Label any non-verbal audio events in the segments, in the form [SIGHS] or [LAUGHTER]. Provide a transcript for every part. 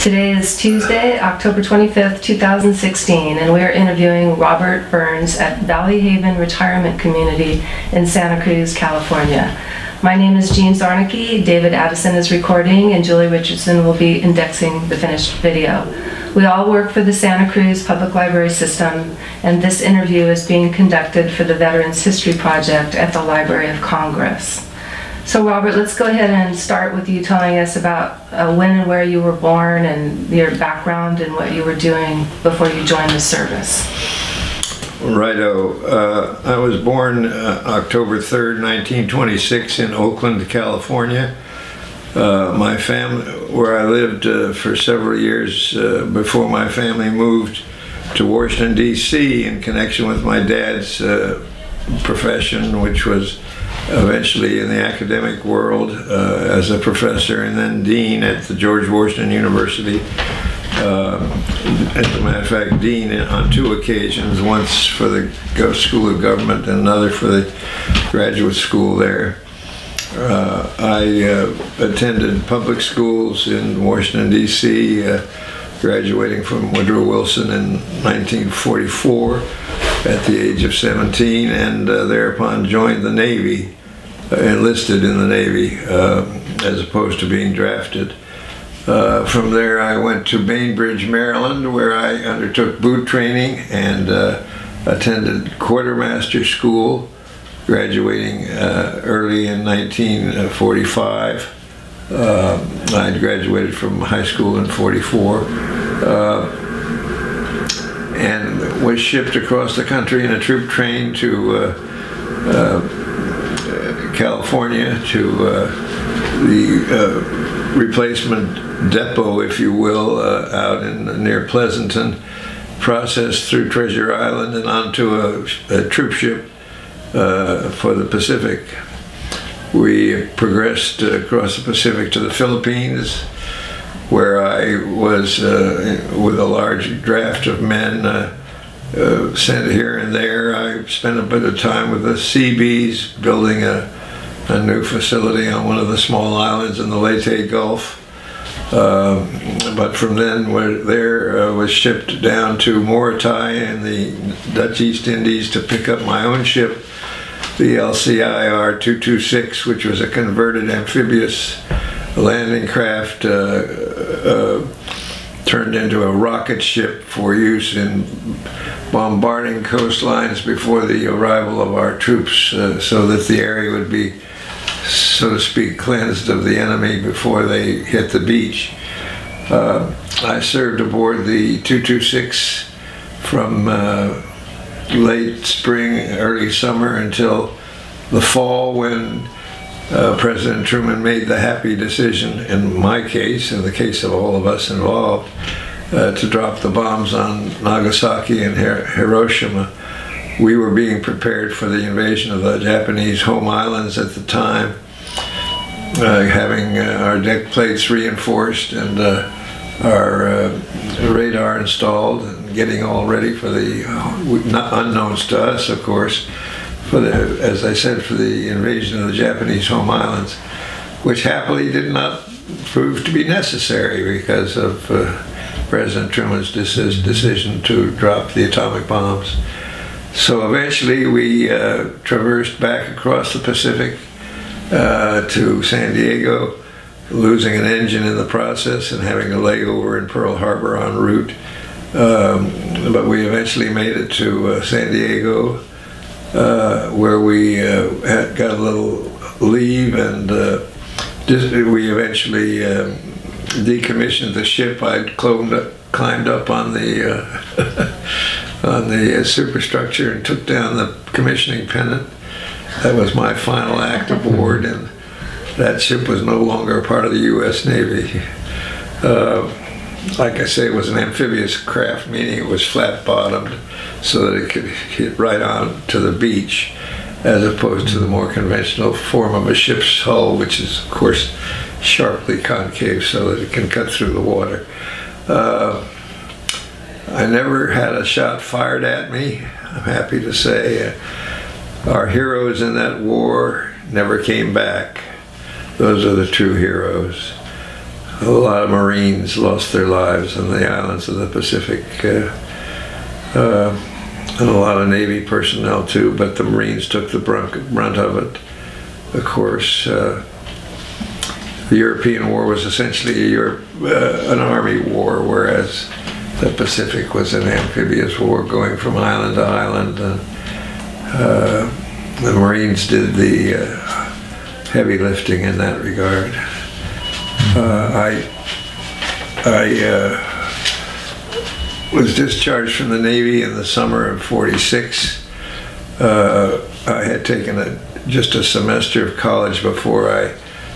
Today is Tuesday, October 25th, 2016, and we're interviewing Robert Burns at Valley Haven Retirement Community in Santa Cruz, California. My name is Jean Zarnicki, David Addison is recording, and Julie Richardson will be indexing the finished video. We all work for the Santa Cruz Public Library System, and this interview is being conducted for the Veterans History Project at the Library of Congress. So Robert, let's go ahead and start with you telling us about uh, when and where you were born and your background and what you were doing before you joined the service. Righto. Uh, I was born uh, October 3rd, 1926 in Oakland, California. Uh, my family, where I lived uh, for several years uh, before my family moved to Washington, D.C. in connection with my dad's profession, which was eventually in the academic world uh, as a professor and then dean at the George Washington University. Uh, as a matter of fact, dean on two occasions, once for the School of Government and another for the graduate school there. Uh, I uh, attended public schools in Washington, D.C., uh, graduating from Woodrow Wilson in 1944 at the age of 17, and uh, thereupon joined the Navy enlisted in the Navy uh, as opposed to being drafted. Uh, from there, I went to Bainbridge, Maryland, where I undertook boot training and uh, attended quartermaster school, graduating uh, early in 1945. Uh, I graduated from high school in 44 uh, and was shipped across the country in a troop train to California to uh, the uh, replacement depot, if you will, uh, out in near Pleasanton, processed through Treasure Island and onto a, a troop ship for the Pacific. We progressed across the Pacific to the Philippines, where I was uh, with a large draft of men uh, uh, sent here and there. I spent a bit of time with the Seabees building a a new facility on one of the small islands in the Leyte Gulf. Uh, but from then, there uh, was shipped down to Morotai in the Dutch East Indies to pick up my own ship, the LCIR 226, which was a converted amphibious landing craft uh, uh, turned into a rocket ship for use in bombarding coastlines before the arrival of our troops uh, so that the area would be so to speak, cleansed of the enemy before they hit the beach. Uh, I served aboard the 226 from uh, late spring, early summer until the fall when uh, President Truman made the happy decision, in my case, in the case of all of us involved, uh, to drop the bombs on Nagasaki and Hiroshima we were being prepared for the invasion of the Japanese home islands at the time, uh, having uh, our deck plates reinforced and uh, our uh, radar installed and getting all ready for the uh, unknowns to us, of course, for the, as I said, for the invasion of the Japanese home islands, which happily did not prove to be necessary because of uh, President Truman's decision to drop the atomic bombs. So eventually we uh, traversed back across the Pacific uh, to San Diego, losing an engine in the process and having a layover in Pearl Harbor en route. Um, but we eventually made it to uh, San Diego, uh, where we uh, had, got a little leave and uh, we eventually um, decommissioned the ship. I'd up, climbed up on the [LAUGHS] on the uh, superstructure and took down the commissioning pennant. That was my final act [LAUGHS] aboard, and that ship was no longer a part of the U.S. Navy. Uh, like I say, it was an amphibious craft, meaning it was flat-bottomed so that it could hit right on to the beach, as opposed to the more conventional form of a ship's hull, which is, of course, sharply concave so that it can cut through the water. Uh, I never had a shot fired at me. I'm happy to say our heroes in that war never came back. Those are the true heroes. a lot of Marines lost their lives on the islands of the Pacific. Uh, uh, and a lot of Navy personnel too, but the Marines took the brunt, of it. Of course, uh, the European War was essentially Europe, uh, an army war, whereas the Pacific was an amphibious war going from island to island. And, uh, the Marines did the uh, heavy lifting in that regard. Uh, I, I uh, was discharged from the Navy in the summer of 46. Uh, I had taken a, just a semester of college before I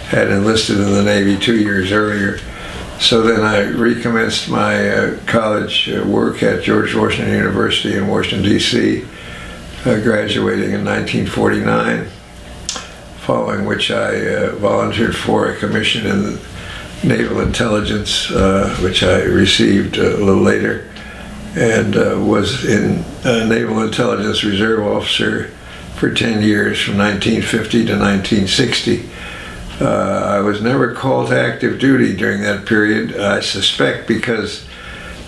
had enlisted in the Navy two years earlier. So then I recommenced my uh, college uh, work at George Washington University in Washington, D.C., uh, graduating in 1949, following which I uh, volunteered for a commission in naval intelligence, which I received a little later and was in Naval Intelligence Reserve Officer for 10 years from 1950 to 1960. Uh, I was never called to active duty during that period, I suspect because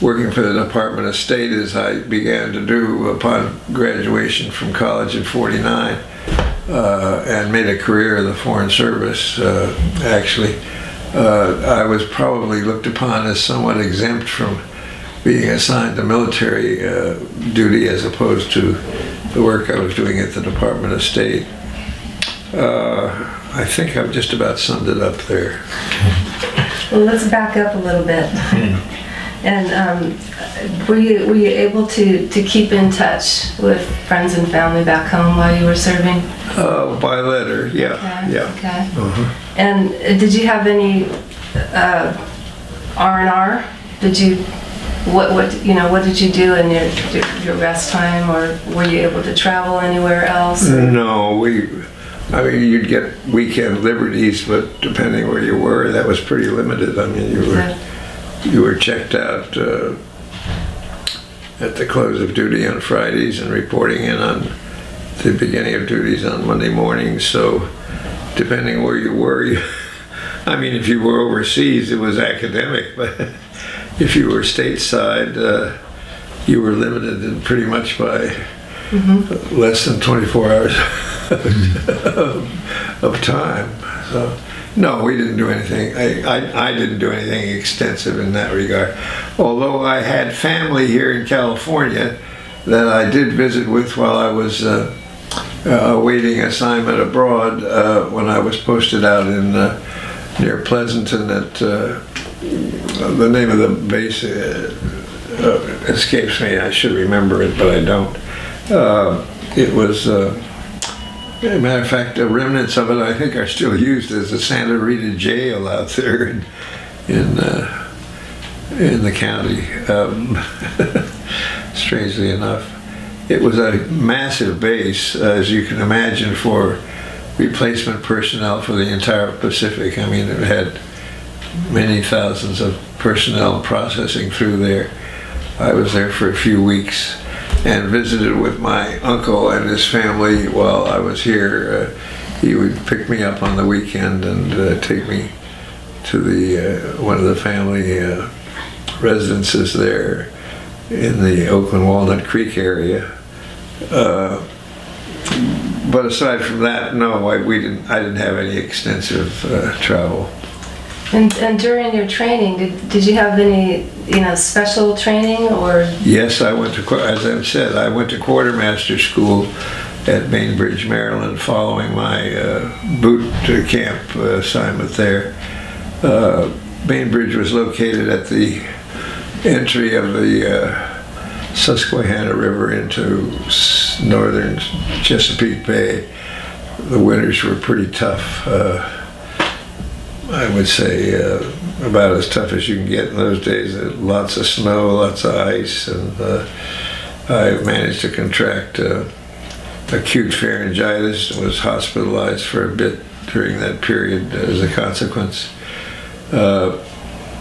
working for the Department of State as I began to do upon graduation from college in 49 uh, and made a career in the Foreign Service uh, actually. Uh, I was probably looked upon as somewhat exempt from being assigned to military uh, duty as opposed to the work I was doing at the Department of State. Uh, I think I've just about summed it up there. Well, let's back up a little bit. And um, were you were you able to to keep in touch with friends and family back home while you were serving? Uh, by letter, yeah, Okay, yeah. Okay. Uh-huh. And did you have any uh, R and R? Did you what what you know what did you do in your your rest time, or were you able to travel anywhere else? No, we, I mean, you'd get weekend liberties, but depending where you were, that was pretty limited. I mean, you were, you were checked out uh, at the close of duty on Fridays and reporting in on the beginning of duties on Monday mornings. So, depending where you were, you, [LAUGHS] I mean, if you were overseas, it was academic, but [LAUGHS] if you were stateside, uh, you were limited pretty much by less than 24 hours [LAUGHS] of time. So, no, we didn't do anything. I, I, I didn't do anything extensive in that regard. Although I had family here in California that I did visit with while I was uh, uh, awaiting assignment abroad uh, when I was posted out in uh, near Pleasanton at uh, the name of the base escapes me. I should remember it, but I don't. Uh, it was, uh, a matter of fact, the remnants of it I think are still used as the Santa Rita Jail out there in in, uh, in the county. Um, [LAUGHS] strangely enough, it was a massive base, as you can imagine, for replacement personnel for the entire Pacific. I mean, it had many thousands of personnel processing through there. I was there for a few weeks and visited with my uncle and his family while I was here. Uh, he would pick me up on the weekend and uh, take me to the uh, one of the family uh, residences there in the Oakland Walnut Creek area. Uh, but aside from that, no, I, we didn't. I didn't have any extensive uh, travel. And, and during your training, did, did you have any you know special training or Yes, I went to, as I said, I went to quartermaster school at Bainbridge, Maryland, following my uh, boot camp uh, assignment there. Uh, Bainbridge was located at the entry of the uh, Susquehanna River into northern Chesapeake Bay. The winters were pretty tough. I would say uh, about as tough as you can get in those days. Lots of snow, lots of ice, and uh, I managed to contract uh, acute pharyngitis and was hospitalized for a bit during that period as a consequence. Uh,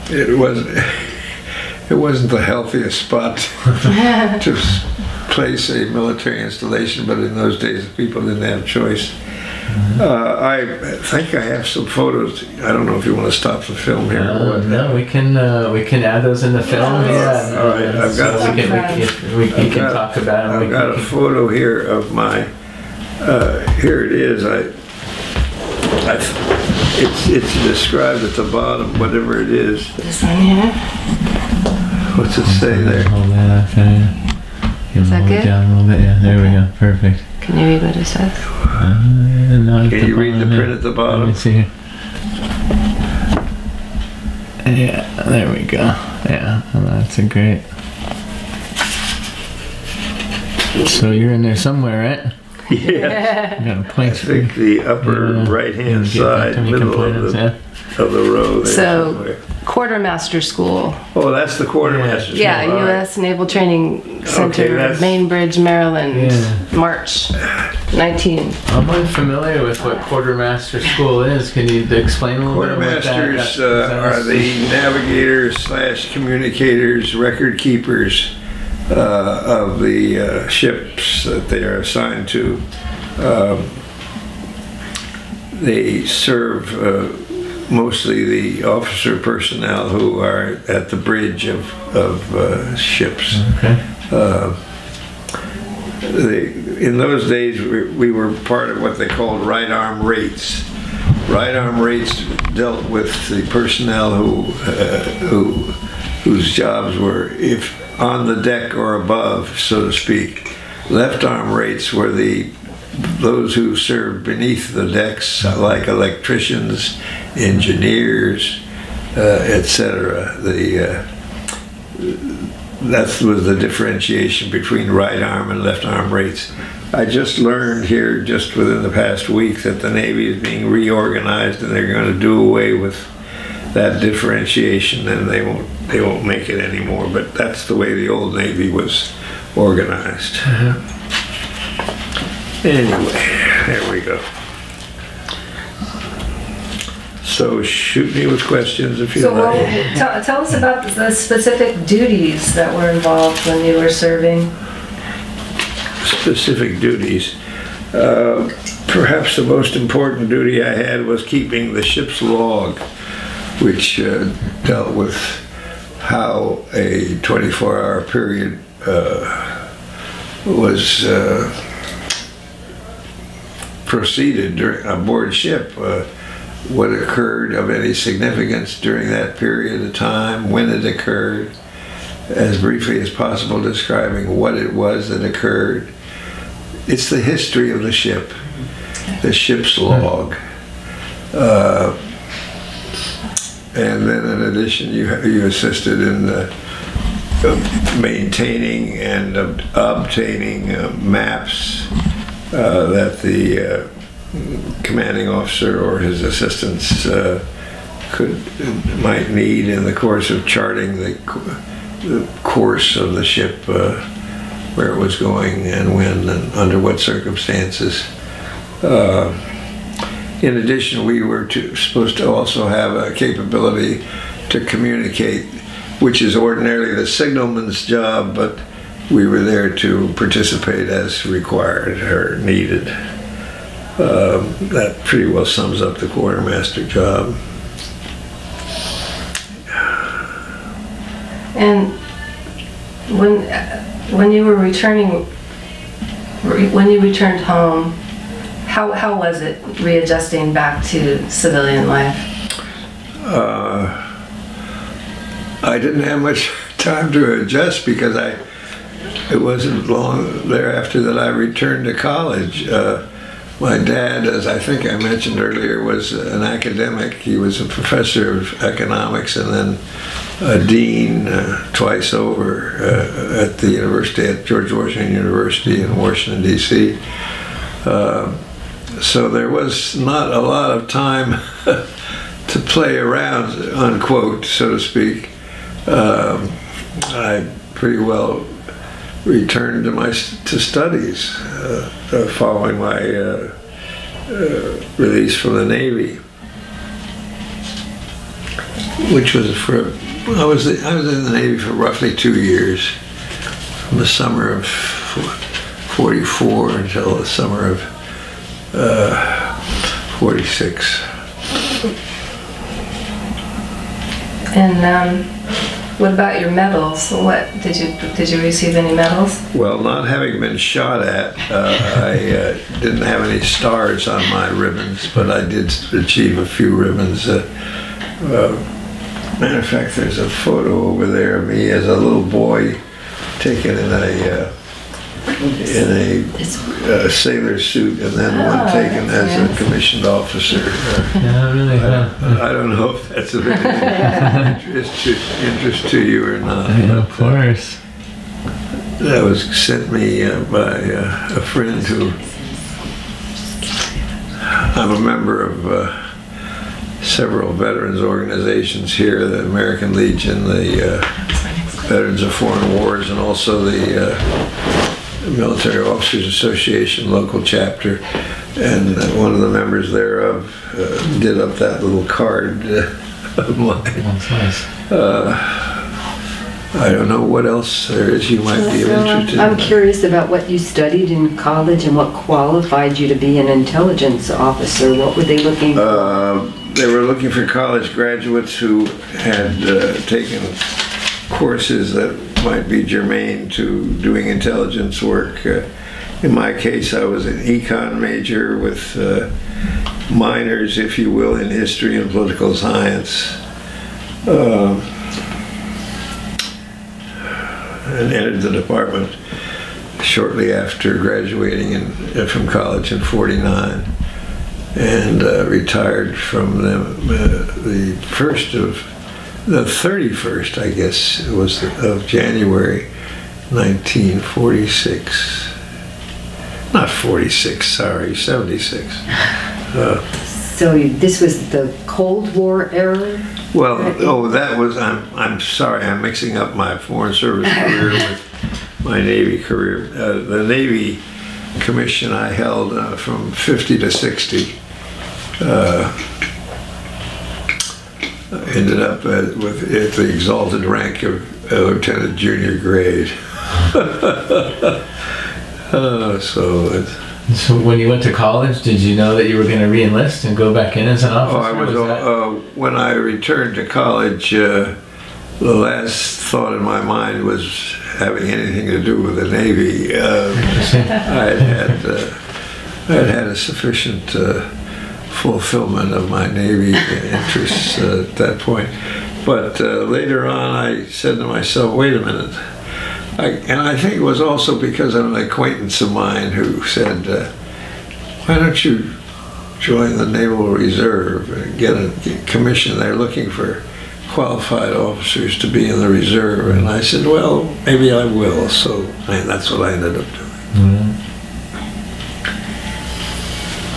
it was [LAUGHS] it wasn't the healthiest spot [LAUGHS] to place a military installation, but in those days people didn't have choice. Uh, I think I have some photos. I don't know if you want to stop the film here Uh, what. no, we can uh, we can add those in the film. Yes. Yeah. All right, I've got so we can we can, we, we can got- talk about them. I've We got a photo here of my, uh, here it is, I, I, it's, it's described at the bottom, whatever it is, This one here. what's it say there? Hold that up there. Is that hold it good? down a little bit. Yeah, there we go. Perfect. Can you read what it says? Uh, Can you read the print at the Let bottom? me see here. Yeah, there we go. Yeah, that's a great. So you're in there somewhere, right? Yeah, You got a I place for you. think the upper Yeah. right-hand You can get side, to middle of the, yeah. of the row there So- somewhere. Quartermaster School. Oh, that's the Quartermaster Yeah, All right. U.S. Naval Training Center, that's- Bainbridge, Maryland, Yeah. March 19. I'm unfamiliar with what quartermaster school is. Can you explain a little bit about that? Quartermasters uh, are the navigators slash communicators, record keepers of the uh, ships that they are assigned to. Um, they serve uh, mostly the officer personnel who are at the bridge of, of uh, ships. Okay. Uh, they, in those days, we, we were part of what they called right arm rates. Right arm rates dealt with the personnel who, uh, who, whose jobs were if on the deck or above, so to speak. Left arm rates were the those who served beneath the decks, like electricians, engineers, uh, etc. The uh, that was the differentiation between right arm and left arm rates. I just learned here, just within the past week, that the Navy is being reorganized and they're going to do away with that differentiation, then they won't they won't make it anymore. But that's the way the old Navy was organized. Anyway, there we go. So shoot me with questions if you So, well, like. tell, tell us about the specific duties that were involved when you were serving. specific duties. Uh, Perhaps the most important duty I had was keeping the ship's log, which uh, dealt with how a 24-hour period uh, was uh, proceeded during, aboard ship. uh, What occurred of any significance during that period of time, when it occurred, as briefly as possible describing what it was that occurred. It's the history of the ship, the ship's log. Uh, and then in addition, you, you assisted in uh, uh, maintaining and ob- obtaining uh, maps uh, that the uh, commanding officer or his assistants uh, could might need in the course of charting the, co- the course of the ship, uh, where it was going and when and under what circumstances. Uh, in addition, we were to, supposed to also have a capability to communicate, which is ordinarily the signalman's job, but we were there to participate as required or needed. Um, that pretty well sums up the quartermaster job. And when, when you were returning, when you returned home, how, how was it readjusting back to civilian life? Uh, I didn't have much [LAUGHS] time to adjust because I, it wasn't long thereafter that I returned to college. Uh, my dad, as I think I mentioned earlier, was an academic. He was a professor of economics and then a dean uh, twice over uh, at the university, at George Washington University in Washington, D.C. Uh, so there was not a lot of time [LAUGHS] to play around, unquote, so to speak. Um, I pretty well returned to my to studies uh, uh, following my uh, uh, release from the Navy, which was for I was I was in the Navy for roughly two years, from the summer of '44 until the summer of uh, 46. And um, what about your medals? What did you did you receive any medals? Well, not having been shot at, uh, I uh, didn't have any stars on my ribbons, but I did achieve a few ribbons. Uh, uh, matter of fact, there's a photo over there of me as a little boy taken in a uh, in a uh, sailor suit, and then one Oh, taken that's as a commissioned officer. Uh, Yeah, really. huh? I don't know if that's of any interest to, interest to you or not. Yeah, of uh, course. That was sent me uh, by uh, a friend who, I'm a member of uh, several veterans organizations here, the American Legion, the uh, Veterans of Foreign Wars, and also the uh, Military Officers Association local chapter. And uh, one of the members thereof uh, did up that little card uh, [LAUGHS] of mine. That's nice. I don't know what else there is you might be interested in. I'm curious about what you studied in college and what qualified you to be an intelligence officer. What were they looking for? Uh, They were looking for college graduates who had uh, taken courses that might be germane to doing intelligence work. Uh, In my case, I was an econ major with uh, minors, if you will, in history and political science. Uh, And entered the department shortly after graduating in, uh, from college in 49 and uh, retired from them uh, the first of the 31st, I guess, it was the, of January 1946. Not 46, sorry, 76. So you- this was the Cold War era? Well, oh, that was, I'm, I'm sorry, I'm mixing up my Foreign Service career [LAUGHS] with my Navy career. Uh, the Navy commission I held uh, from 50 to 60 uh, ended up uh, with at the exalted rank of uh, lieutenant junior grade. [LAUGHS] uh, so it's, So when you went to college, did you know that you were going to re-enlist and go back in as an officer? Oh, I was, that- uh, when I returned to college, uh, the last thought in my mind was having anything to do with the Navy. Uh, I had had, uh, I had had a sufficient uh, fulfillment of my Navy interests uh, at that point. But uh, later on, I said to myself, wait a minute. I, and I think it was also because of an acquaintance of mine who said, uh, why don't you join the Naval Reserve and get a commission. They're looking for qualified officers to be in the reserve. And I said, well, maybe I will. So and that's what I ended up doing. Mhm.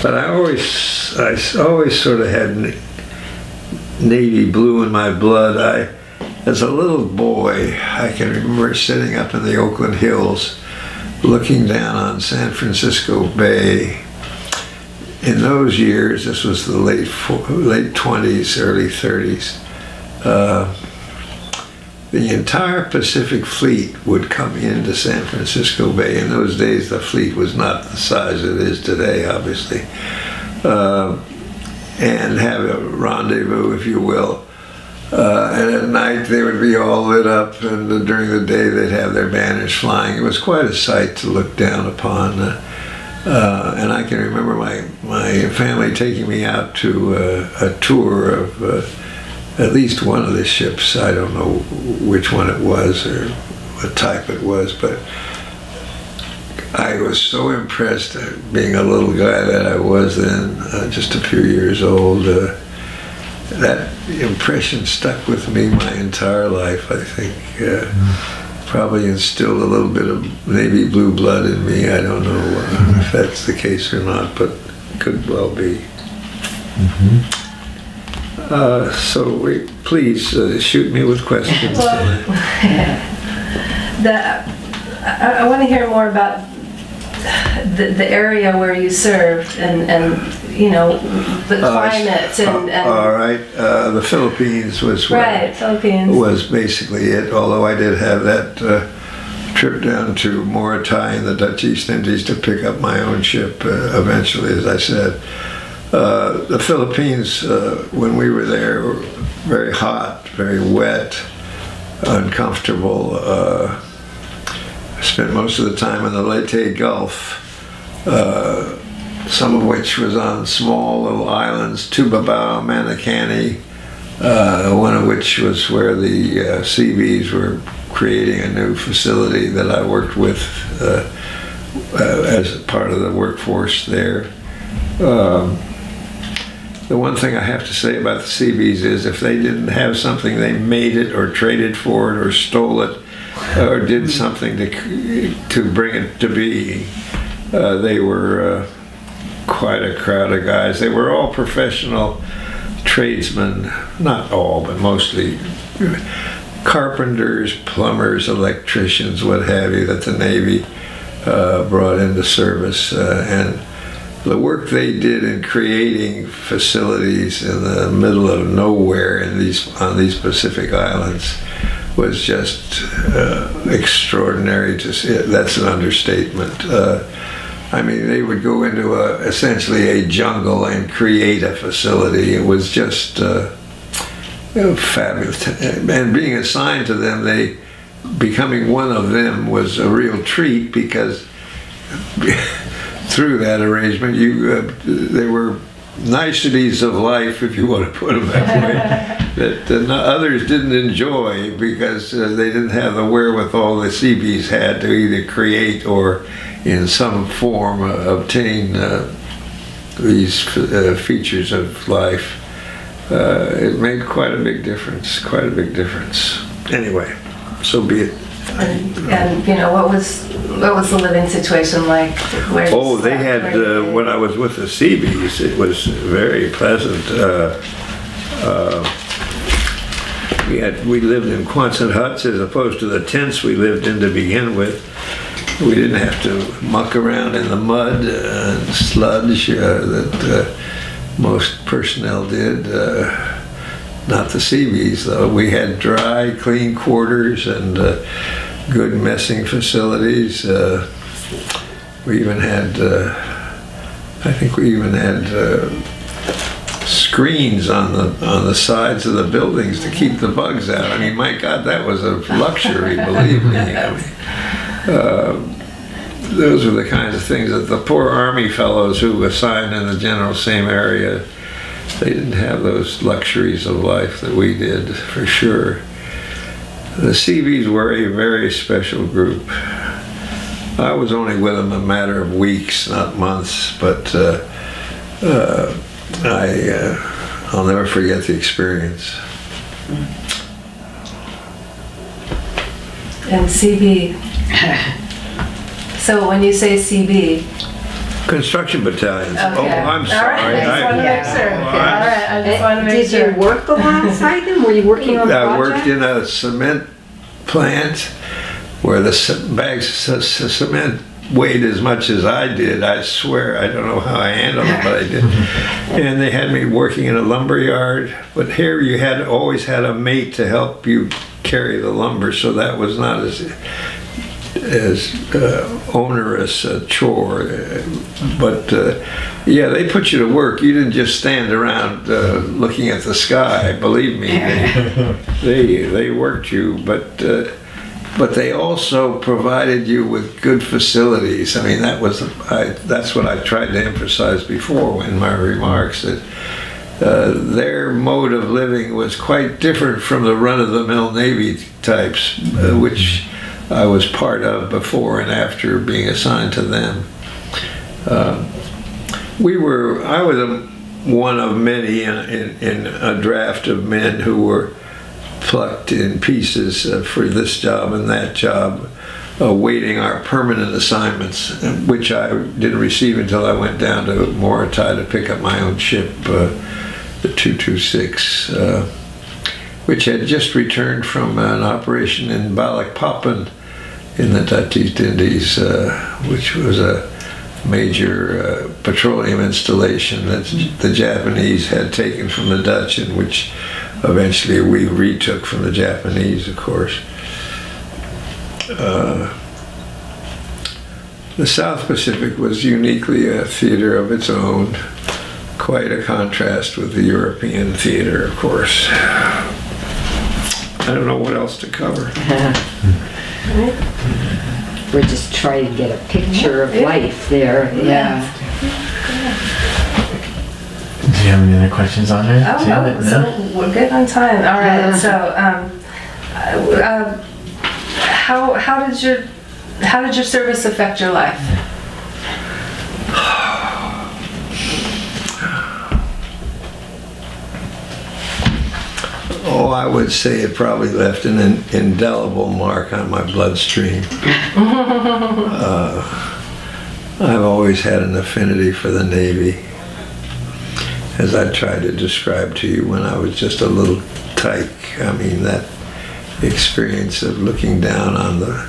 But I always, I always sort of had navy blue in my blood. I, as a little boy, I can remember sitting up in the Oakland Hills, looking down on San Francisco Bay. In those years, this was the late late twenties, early thirties. Uh, the entire Pacific Fleet would come into San Francisco Bay. In those days, the fleet was not the size it is today, obviously, uh, and have a rendezvous, if you will. Uh, and at night, they would be all lit up, and during the day, they'd have their banners flying. It was quite a sight to look down upon. Uh, uh, and I can remember my, my family taking me out to uh, a tour of uh, at least one of the ships. I don't know which one it was or what type it was, but I was so impressed, being a little guy that I was then, uh, just a few years old. Uh, that impression stuck with me my entire life. I think uh, probably instilled a little bit of navy blue blood in me. I don't know uh, if that's the case or not, but could well be. Uh, so we, please uh, shoot me with questions. Well, the, I, I want to hear more about the, the area where you served and, and you know, the Uh, climate and, uh, all and right, uh, the Philippines was right, Philippines. was basically it. Although I did have that uh, trip down to Morotai in the Dutch East Indies to pick up my own ship. Uh, eventually, as I said, Uh, the Philippines, uh, when we were there, were very hot, very wet, uncomfortable. Uh, spent most of the time in the Leyte Gulf, uh, some of which was on small little islands, Tubabao, Manicani, uh, one of which was where the uh, Seabees were creating a new facility that I worked with as part of the workforce there. Um, the one thing I have to say about the Seabees is if they didn't have something, they made it or traded for it or stole it or did something to, to bring it to be. Uh, they were uh, quite a crowd of guys. They were all professional tradesmen, not all, but mostly carpenters, plumbers, electricians, what have you, that the Navy uh, brought into service. Uh, and the work they did in creating facilities in the middle of nowhere in these on these Pacific islands was just uh, extraordinary to see. That's an understatement. Uh, I mean, they would go into a, essentially a jungle and create a facility. It was just uh, fabulous. And being assigned to them, they becoming one of them was a real treat because [LAUGHS] through that arrangement, you uh, there were niceties of life, if you want to put them that way, [LAUGHS] that uh, others didn't enjoy because uh, they didn't have the wherewithal the Seabees had to either create or, in some form, uh, obtain uh, these uh, features of life. Uh, it made quite a big difference. Quite a big difference. Anyway, so be it. And, and, you know, what was what was the living situation like? Where Oh, they had, uh, when I was with the Seabees, it was very pleasant. Uh, uh, We had, we lived in Quonset huts as opposed to the tents we lived in to begin with. We didn't have to muck around in the mud and sludge uh, that uh, most personnel did. Not the Seabees, though. We had dry, clean quarters and uh, good messing facilities. Uh, We even had, uh, I think we even had uh, screens on the, on the sides of the buildings to keep the bugs out. I mean, my God, that was a luxury, believe me. [LAUGHS] I mean, uh, Those were the kinds of things that the poor Army fellows who were assigned in the general same area, they didn't have those luxuries of life that we did, for sure. The Seabees were a very special group. I was only with them a matter of weeks, not months, but uh, uh, I, uh, I'll never forget the experience. And CB. [LAUGHS] so when you say CB, Construction battalions. okay. Oh, I'm All sorry. right, I just I- want to make sure. Yeah. All right, I just want to make Did sure. you work alongside [LAUGHS] them? Were you working on the I worked project? in a cement plant where the c- bags of c- cement weighed as much as I did. I swear, I don't know how I handled it, but I did. [LAUGHS] And they had me working in a lumber yard. But here you had always had a mate to help you carry the lumber, so that was not as as uh, onerous a chore. But uh, yeah, they put you to work. You didn't just stand around uh, looking at the sky. Believe me, they [LAUGHS] they, they worked you, but uh, but they also provided you with good facilities. I mean, that was I, that's what I tried to emphasize before in my remarks that. Uh, their mode of living was quite different from the run-of-the-mill Navy types, uh, which I was part of before and after being assigned to them. Uh, we were, I was a, one of many in, in, in a draft of men who were plucked in pieces uh, for this job and that job, awaiting our permanent assignments, which I didn't receive until I went down to Morotai to pick up my own ship, uh, the 226, uh, which had just returned from an operation in Balikpapan in the Dutch East Indies, uh, which was a major uh, petroleum installation that the Japanese had taken from the Dutch and which eventually we retook from the Japanese, of course. Uh, the South Pacific was uniquely a theater of its own. quite a contrast with the European theater, of course. I don't know what else to cover. [LAUGHS] We're just trying to get a picture of life there, yeah. Do you have any other questions on her? Oh, no, so we're good on time. All right, so, um, uh, uh, how, how did your, how did your service affect your life? Oh, I would say it probably left an in- indelible mark on my bloodstream. [LAUGHS] Uh, I've always had an affinity for the Navy. As I tried to describe to you when I was just a little tyke, I mean, that experience of looking down on the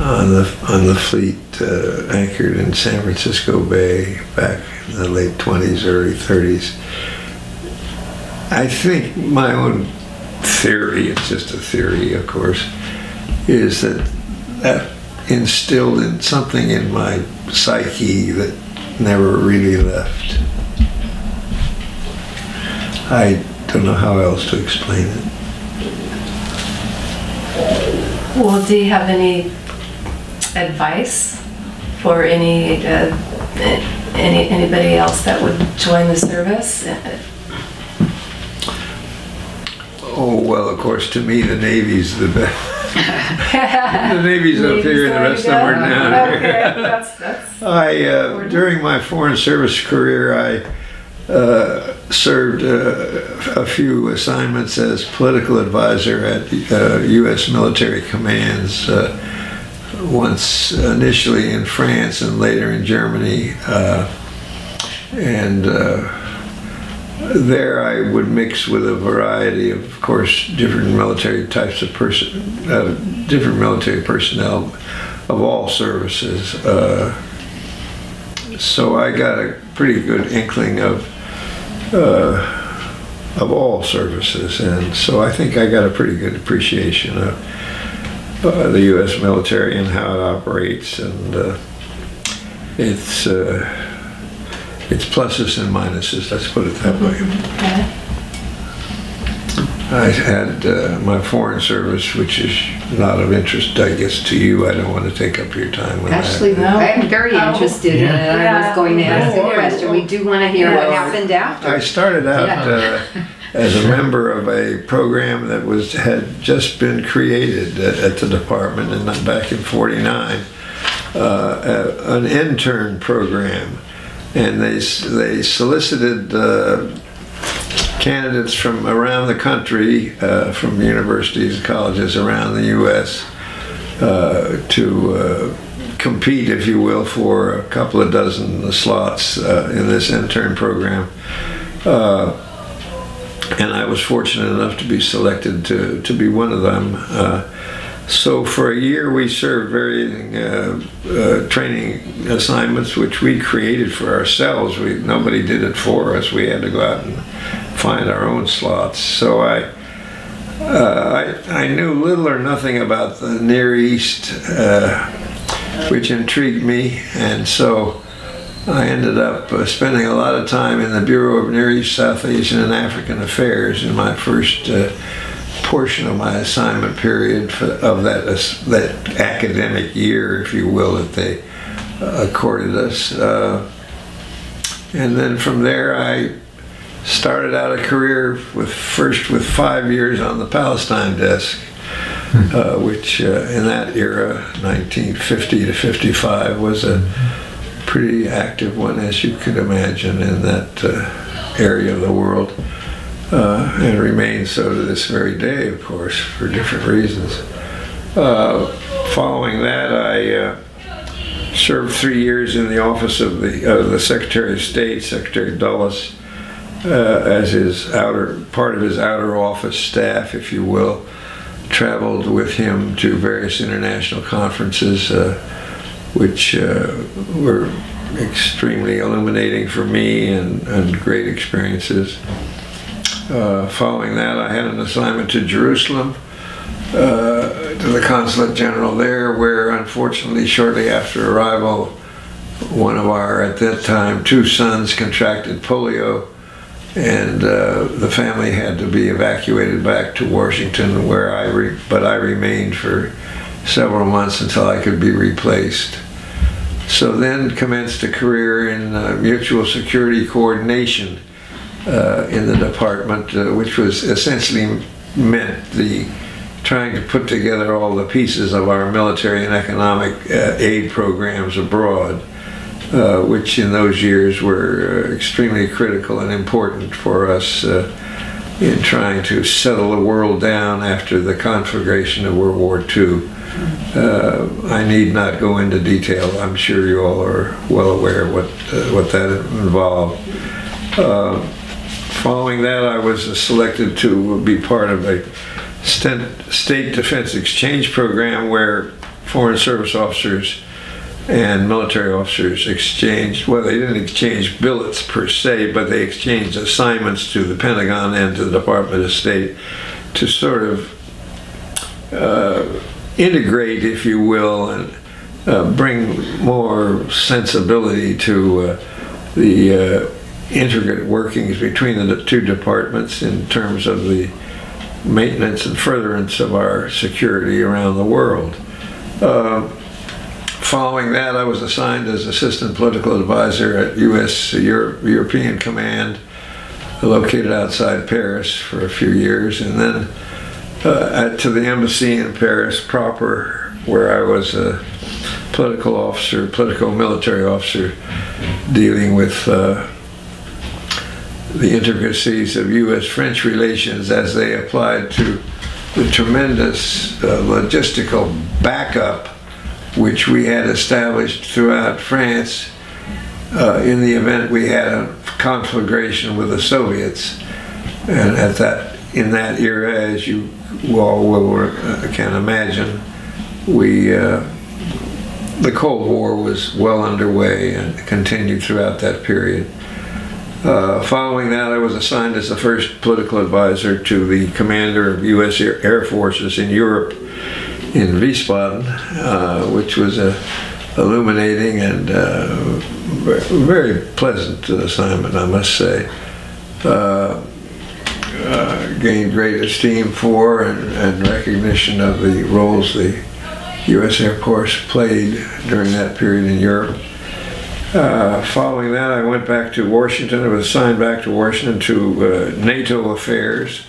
on the on the fleet uh, anchored in San Francisco Bay back in the late 20s, early 30s. I think my own theory, it's just a theory, of course, is that that instilled in something in my psyche that never really left. I don't know how else to explain it. Well, do you have any advice for any, uh, any, anybody else that would join the service? Oh, well, of course, to me, the Navy's the best. [LAUGHS] The Navy's up here and the rest of them are down Okay, here. that's, that's, [LAUGHS] I, uh, during my foreign service career, I uh, served uh, a few assignments as political advisor at uh, U.S. military commands, uh, once initially in France and later in Germany. Uh, and uh, there I would mix with a variety of, of course, different military types of person, uh, different military personnel of all services. Uh, so I got a pretty good inkling of uh, of all services, and so I think I got a pretty good appreciation of uh, the U.S. military and how it operates, and uh, it's uh, it's pluses and minuses. Let's put it that way. okay. I had uh, my foreign service, which is not of interest, I guess, to you. I don't want to take up your time with Actually, that. No. I'm very Oh. interested in it. I Yeah. was going to ask Yeah. a question. We do want to hear what Yeah. happened after. I started out Yeah. uh, [LAUGHS] as a member of a program that was had just been created at, at the department, and back in '49, uh, a- an intern program, and they they solicited. Uh, candidates from around the country, uh, from universities and colleges around the U.S., uh, to uh, compete, if you will, for a couple of dozen slots uh, in this intern program. Uh, and I was fortunate enough to be selected to, to be one of them. So for a year, we served varying uh, uh, training assignments, which we created for ourselves. We nobody did it for us. We had to go out and find our own slots. So I, uh, I, I knew little or nothing about the Near East, uh, which intrigued me, and so I ended up uh, spending a lot of time in the Bureau of Near East, South Asian, and African Affairs in my first uh, portion of my assignment period for, of that as- that academic year, if you will, that they uh, accorded us. Uh, and then from there, I started out a career with first with five years on the Palestine desk, uh, which uh, in that era, 1950 to 55, was a pretty active one, as you could imagine, in that uh, area of the world, uh, and remains so to this very day, of course, for different reasons. Uh, following that, I uh, served three years in the office of the, of the Secretary of State, Secretary Dulles, uh, as his outer part of his outer office staff, if you will. Traveled with him to various international conferences, uh, which uh, were extremely illuminating for me and, and great experiences. Uh, following that, I had an assignment to Jerusalem, uh, to the consulate general there, where unfortunately, shortly after arrival, one of our, at that time, two sons contracted polio, and uh, the family had to be evacuated back to Washington, where I, re- but I remained for several months until I could be replaced. So then commenced a career in uh, mutual security coordination uh, in the department, uh, which was essentially meant the trying to put together all the pieces of our military and economic uh, aid programs abroad, uh, which in those years were uh, extremely critical and important for us uh, in trying to settle the world down after the conflagration of World War II. Uh, I need not go into detail. I'm sure you all are well aware what uh, what that involved. Uh, following that, I was selected to be part of a state defense exchange program where foreign service officers and military officers exchanged. Well, they didn't exchange billets per se, but they exchanged assignments to the Pentagon and to the Department of State to sort of uh, integrate, if you will, and uh, bring more sensibility to uh, the uh, intricate workings between the two departments in terms of the maintenance and furtherance of our security around the world. Uh, following that, I was assigned as assistant political advisor at U.S. Euro- European Command, located outside Paris for a few years, and then uh, at, to the embassy in Paris proper, where I was a political officer, political military officer, dealing with uh, the intricacies of U.S.-French relations as they applied to the tremendous uh, logistical backup which we had established throughout France uh, in the event we had a conflagration with the Soviets. And at that, in that era, as you all will uh, can imagine, we uh, the Cold War was well underway and continued throughout that period. Uh, following that, I was assigned as the first political advisor to the commander of U.S. Air, Forces in Europe in Wiesbaden, uh, which was a illuminating and uh, very pleasant assignment, I must say. Uh, uh, gained great esteem for and, and, recognition of the roles the U.S. Air Force played during that period in Europe. Uh, following that, I went back to Washington. I was assigned back to Washington to uh, NATO affairs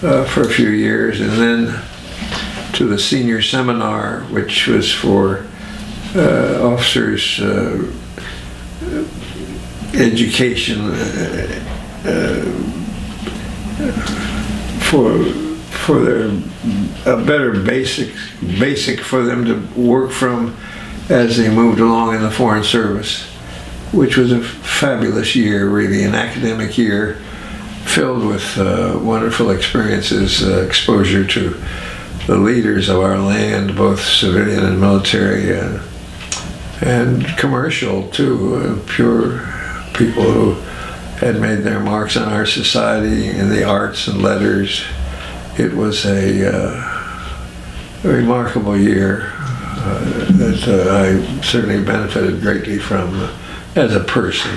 uh, for a few years, and then to the senior seminar, which was for uh, officers' uh, education for for their a better basic basic for them to work from as they moved along in the Foreign Service, which was a fabulous year, really, an academic year filled with uh, wonderful experiences, uh, exposure to the leaders of our land, both civilian and military, uh, and commercial too, uh, pure people who had made their marks on our society in the arts and letters. It was a, uh, remarkable year that uh, I certainly benefited greatly from uh, as a person.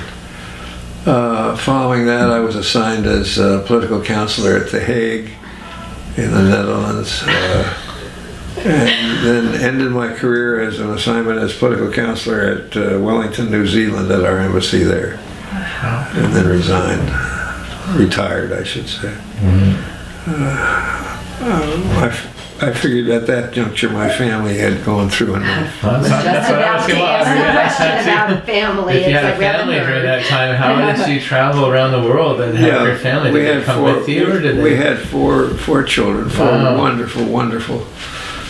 following that, I was assigned as a political counselor at The Hague in the Netherlands. and then ended my career as an assignment as political counselor at Wellington, New Zealand, at our embassy there and then resigned, retired, I should say. Mm-hmm. Uh, I, I figured at that juncture my family had gone through enough. Well, Just that's what I was about to gonna answer the ask. question about family. If you had a like we haven't family during that time, how did you travel around the world and have your family? we Did they come four. with you, or did we they? had four four children, four Wow. wonderful, wonderful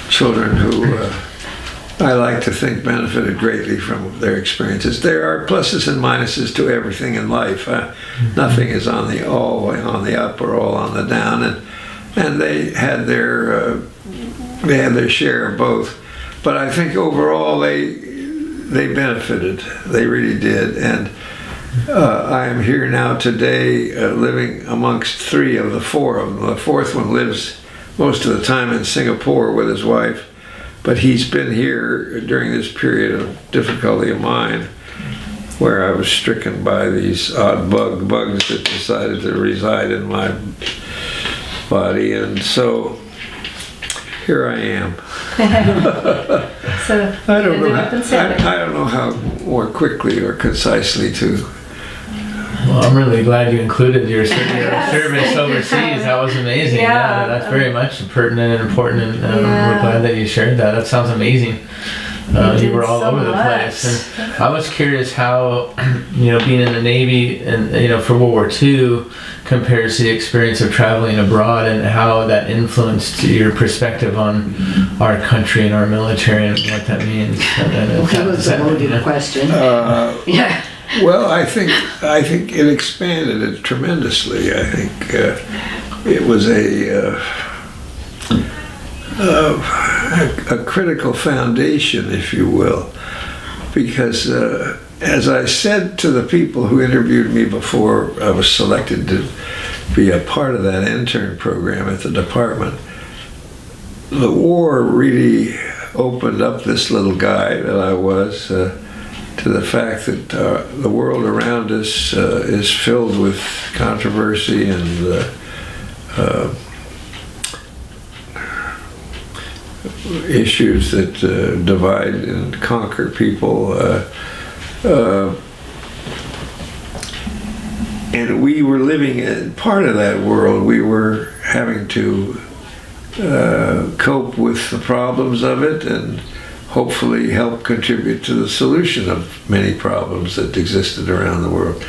children who uh, I like to think benefited greatly from their experiences. There are pluses and minuses to everything in life. Uh, Nothing is on the all on the up or all on the down, and and they had their uh, they had their share of both. But I think overall they they benefited. They really did, and. Uh, I am here now today, uh, living amongst three of the four of them. The fourth one lives most of the time in Singapore with his wife, but he's been here during this period of difficulty of mine where I was stricken by these odd bug bugs that decided to reside in my body, and so here I am. [LAUGHS] So I don't ended know. up in How, I, I don't know how more quickly or concisely to. Well, I'm really glad you included your, ser- [LAUGHS] your service overseas. That was amazing. Yeah, Yeah. that's very much pertinent and important, and um, Yeah. we're glad that you shared that. That sounds amazing. Uh, You you were all so over the much. place, and I was curious how, [CLEARS THROAT] you know, being in the Navy and you know for World War II compares to the experience of traveling abroad, and how that influenced your perspective on our country and our military and what that means. And, and Well, that was a loaded know. question. Uh, [LAUGHS] Yeah. well, I think I think it expanded it tremendously. I think uh, it was a, uh, uh, a a critical foundation, if you will, because uh, as I said to the people who interviewed me before I was selected to be a part of that intern program at the department, the war really opened up this little guy that I was. Uh, to the fact that uh, the world around us uh, is filled with controversy and uh, uh, issues that uh, divide and conquer people. Uh, and we were living in part of that world. We were having to uh, cope with the problems of it and hopefully help contribute to the solution of many problems that existed around the world.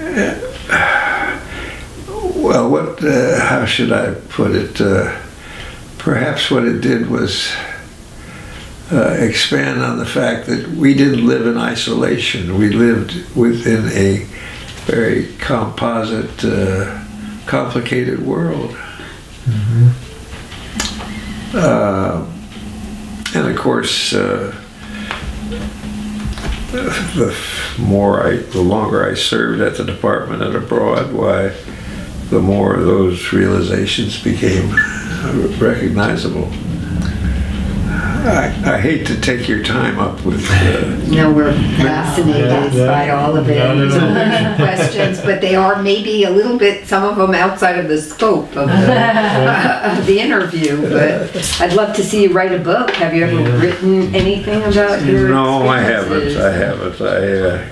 Uh, well, what? Uh, how should I put it? Uh, perhaps what it did was uh, expand on the fact that we didn't live in isolation. We lived within a very composite, uh, complicated world. Uh, and of course, uh, the more I, the longer I served at the department and abroad, why, the more those realizations became [LAUGHS] recognizable. I, I hate to take your time up with. Uh, No, we're fascinated Yeah, by all of it. no, no, So no. many questions, but they are maybe a little bit, some of them outside of the scope of the, [LAUGHS] of the interview. But I'd love to see you write a book. Have you ever Yeah. written anything about your no, I haven't. I haven't. I. Uh,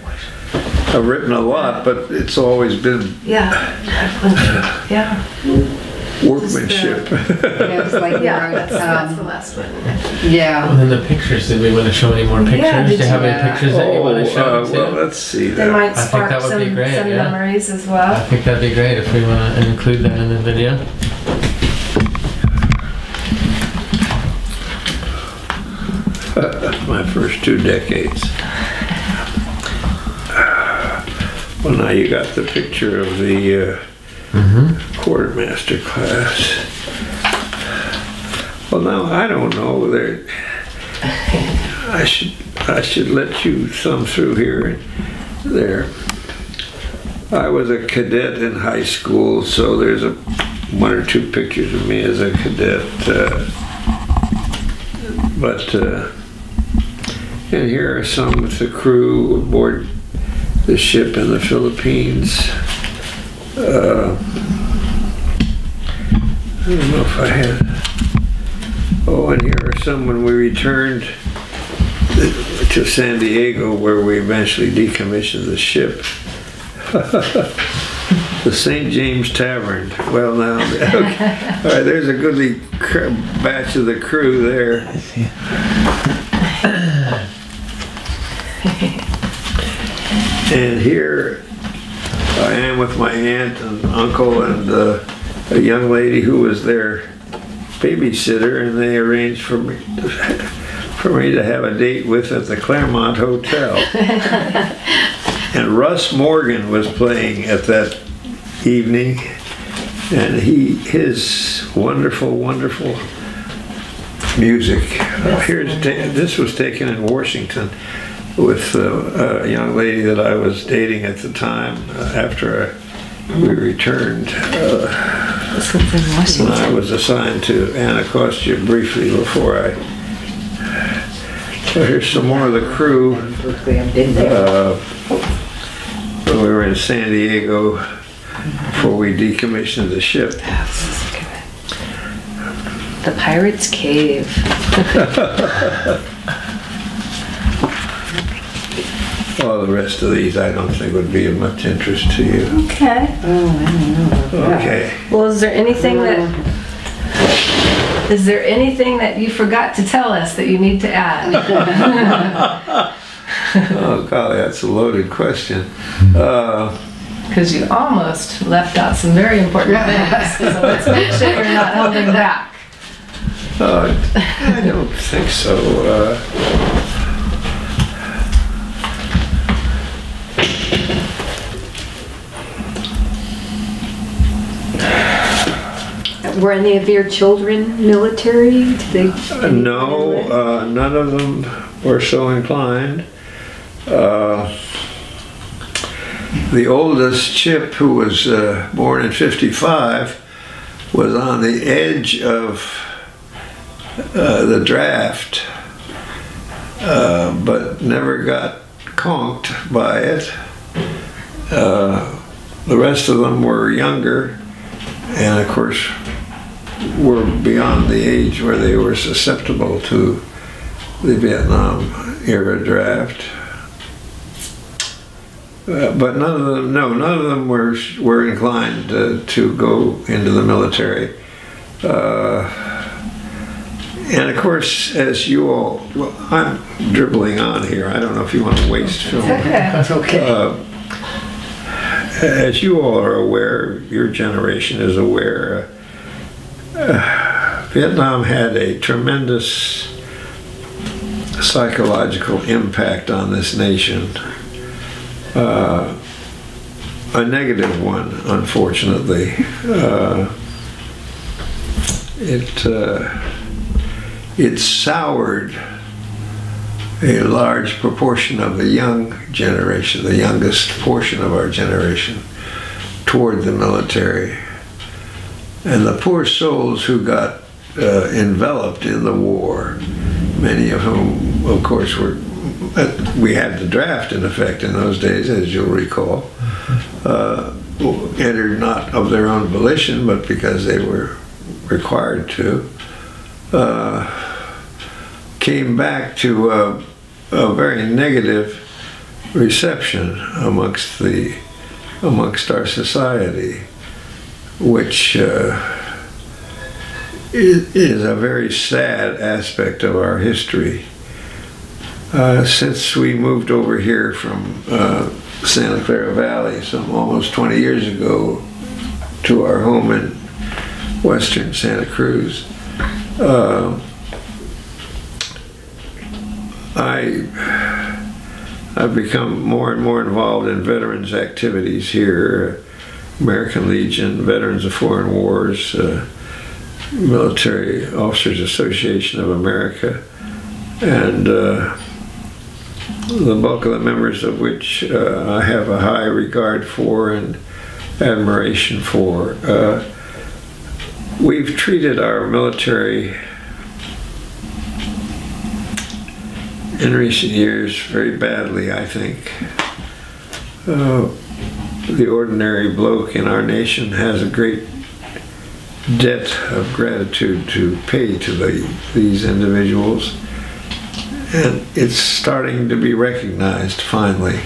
I've written a lot, but it's always been Yeah. [LAUGHS] Yeah. Workmanship. It was like, Yeah, you're, that's, that's the um, last one. yeah. And then the pictures. Did we want to show any more pictures? Yeah, Do did you have you- any pictures that you want to show uh, well, let's see. They That. might think spark that would some, be great, some yeah. memories as well. I think that'd be great if we want to include that in the video. [LAUGHS] my first two decades. Well, now you got the picture of the uh, quartermaster class. Well, now I don't know. There, I should I should let you thumb through here and there. I was a cadet in high school, so there's a one or two pictures of me as a cadet. Uh, but uh, and here are some with the crew aboard the ship in the Philippines. Uh, I don't know if I had. Oh, and here are some when we returned to San Diego, where we eventually decommissioned the ship. [LAUGHS] the St. James Tavern. Well, now, [LAUGHS] okay. all right. There's a goodly batch of the crew there. And here I am with my aunt and uncle and uh, a young lady who was their babysitter, and they arranged for me for me to have a date with at the Claremont Hotel. [LAUGHS] and Russ Morgan was playing at that evening, and he his wonderful, wonderful music. Uh, here's this was taken in Washington with uh, a young lady that I was dating at the time. Uh, after I, we returned, Washington. I was assigned to Anacostia briefly before I So here's some more of the crew. Berkeley, I've been there. Uh, when we were in San Diego before we decommissioned the ship. The Pirate's Cave. [LAUGHS] All the rest of these I don't think would be of much interest to you. Okay. Oh, I don't know. Okay. Well, is there anything that, is there anything that you forgot to tell us that you need to add? [LAUGHS] Oh, golly, that's a loaded question. Uh, Because you almost left out some very important things. So let's make sure you're not holding back. uh, I don't think so. Uh, Were any of your children military? Did they? no, uh, none of them were so inclined. Uh, the oldest, Chip, who was uh, born in 55, was on the edge of uh, the draft, uh, but never got conked by it. Uh, the rest of them were younger, and of course, were beyond the age where they were susceptible to the Vietnam era draft. Uh, but none of them, no, none of them were were inclined uh, to go into the military. Uh, and of course, as you all, well, I'm dribbling on here. I don't know if you want to waste film. [LAUGHS] That's okay. Uh, as you all are aware, your generation is aware, [SIGHS] Vietnam had a tremendous psychological impact on this nation. Uh, a negative one, unfortunately. Uh, it uh, it soured a large proportion of the young generation, the youngest portion of our generation, toward the military. And the poor souls who got uh, enveloped in the war, many of whom, of course, were, uh, we had the draft in effect in those days, as you'll recall, uh, entered not of their own volition, but because they were required to. Uh, came back to a, a very negative reception amongst the amongst our society, which uh, is a very sad aspect of our history. Uh, since we moved over here from uh, Santa Clara Valley some almost 20 years ago to our home in western Santa Cruz, uh, I I've become more and more involved in veterans activities here, American Legion, Veterans of Foreign Wars, uh, Military Officers Association of America, and uh, the bulk of the members of which uh, I have a high regard for and admiration for. Uh, we've treated our military in recent years very badly, I think. Uh, the ordinary bloke in our nation has a great debt of gratitude to pay to the, these individuals. And it's starting to be recognized finally,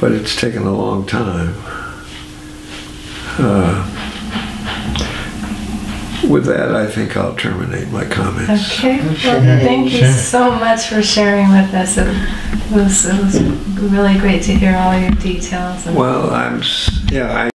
but it's taken a long time. Uh, with that, I think I'll terminate my comments. Okay, well, thank you so much for sharing with us. It was, it was really great to hear all your details. and- Well, I'm, yeah, I